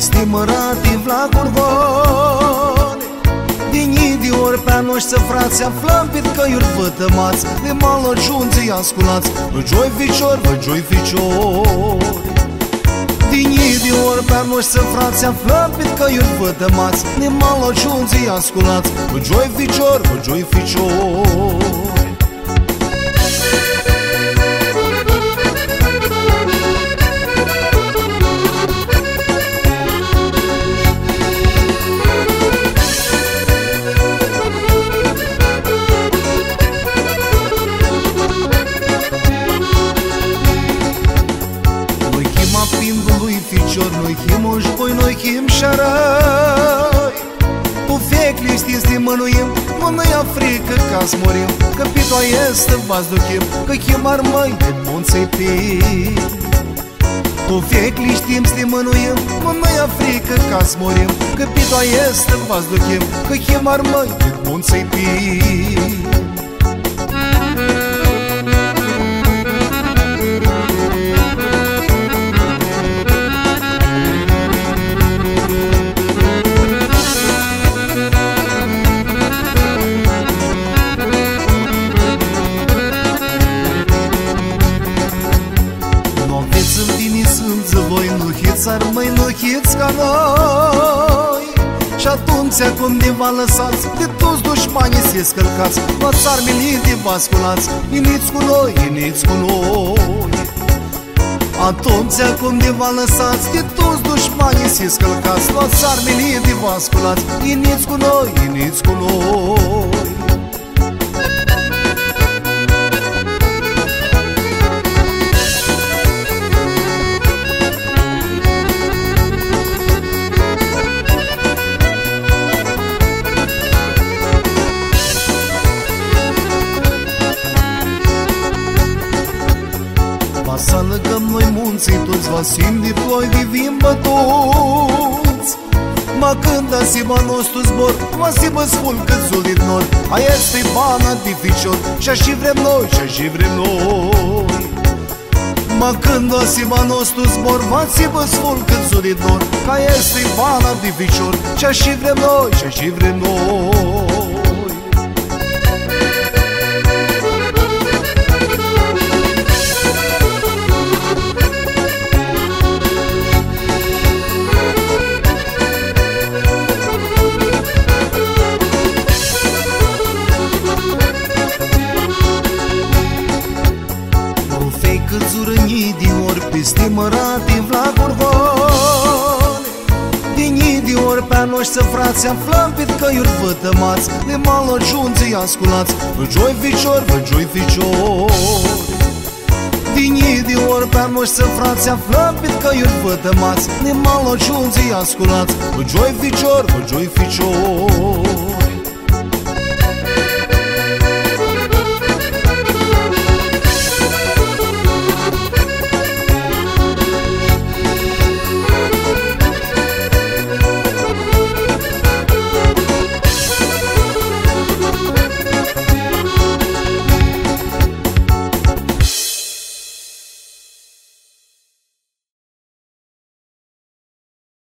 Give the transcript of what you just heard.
stimărati vlaguri vone Din idiori pe noștri frați aflăm pit căiuri vătămați. De mală junții asculați Vă joi ficior, vă joi ficior din idiori pe noștri frați aflăm pit căiuri vătămați. De mală junții asculați Vă joi ficior, vă joi ficior ficior Noi chimoși, voi noi chim șarăi Tu fecli știți de mănuim Nu noi africă ca să morim Că pitoa este vas duchim Că chim armăi de munței pi Tu fecli știm să mănuim Nu noi africă ca să morim Că pitoa este vas duchim Că chim armăi de munței pi țar măi nu hiți ca noi. Și atunci cum ne va lăsați De toți dușmanii se scălcați. La țar milii de vasculați Iniți cu noi, iniți cu noi. Atunci cum ne va lăsați De toți dușmanii se scălcați. La țar milii de vasculați Iniți cu noi, iniți cu noi Să lăgăm noi munții toți Vasim de ploi vivim bătuți Ma când asima nostru zbor Masima spulcă zulit nor. Aia este bana dificior Și și vrem noi, și și vrem noi. Ma când asima nostru zbor Masima spulcă zulit nor. Aia este bana dificior Și și vrem noi, și și vrem noi ori Peste mărate vlaguri vone Din idiori pe noștri frați Aflăm pe căiuri vătămați De mală junții asculați. Vă joi ficior, vă joi ficior din idiori pe noștri frați Aflăm pe căiuri vătămați De mală junții asculați. Vă joi ficior, vă joi ficior